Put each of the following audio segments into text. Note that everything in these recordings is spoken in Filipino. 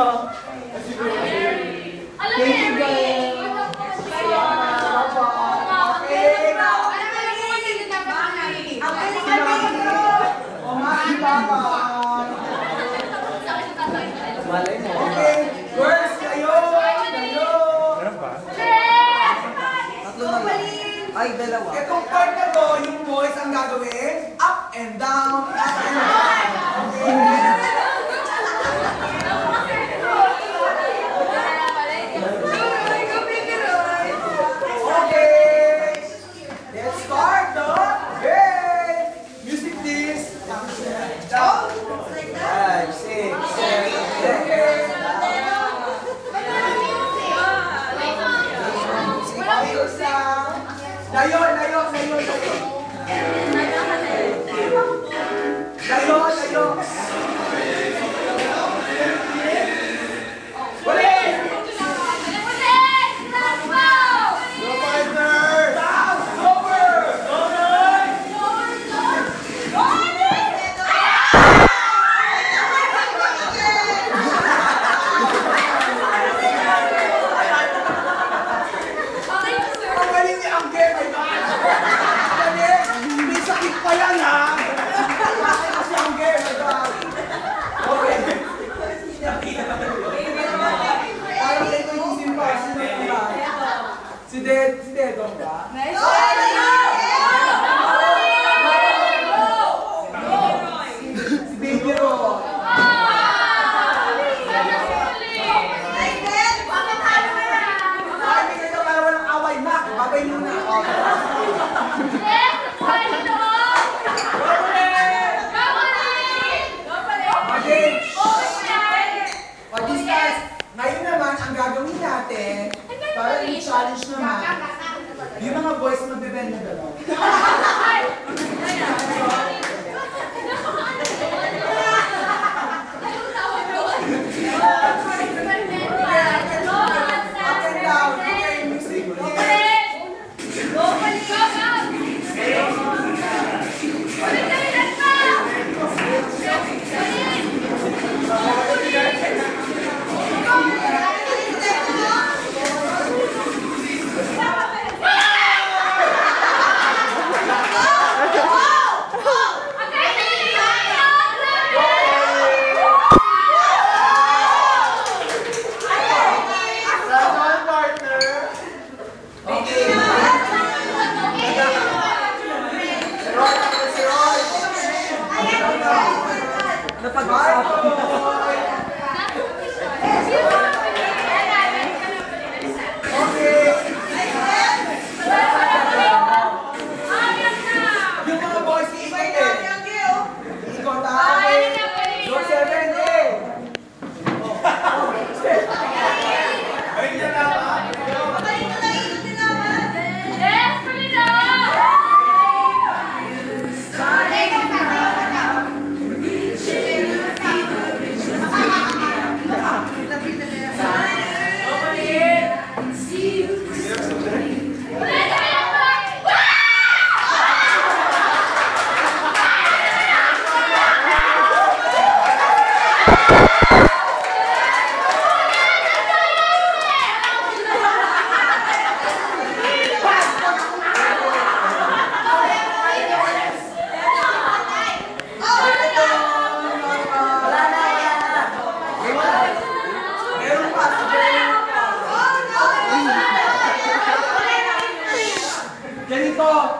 Alam Thank you, guys. Okay. Girls, kayo. Kayo. Meron pa? Tatlo na lang. Ay, dalawa. Itong part na to, yung boys ang gagawin, up and down, up and down. Thank you. Si Ded, si Dedong ba? Si Baby Ro. Ay, hindi kayo para walang away na. Babay muna. O, this guys, ngayon naman, ang gagawin natin, para yung challenge naman, yung mga boys magbebend na dalawa. Up and down. Okay, music. Okay. Last one, partner. Okay. Roy, si Roy. Napag-usapan. Okay.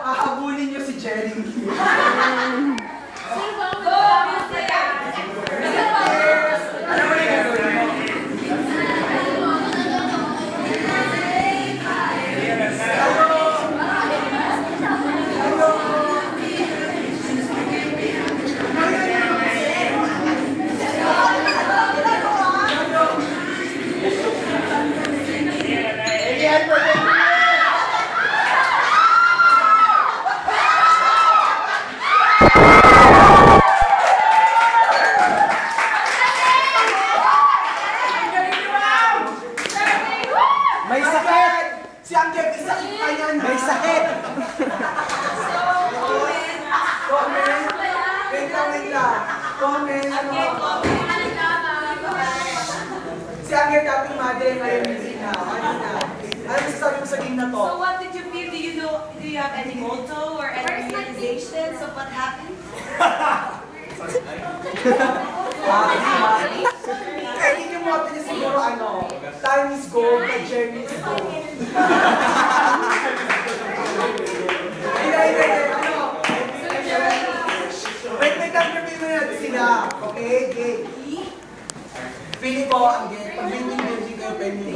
Ahabulin niyo si Jeremy. ahead. Venga, venga, ngayon, sabi mo sa game na to? So what did you feel? Do you know, do you have any motto or any realizations of what happened? Sorry, Hindi. Hindi, hindi, hindi, ano? Wait, wait, ang review sila. Okay, game. Feeling ko, ang game, pag nyo, hindi kayo pwede